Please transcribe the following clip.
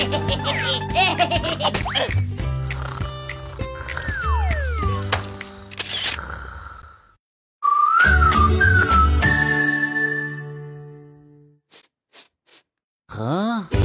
啊！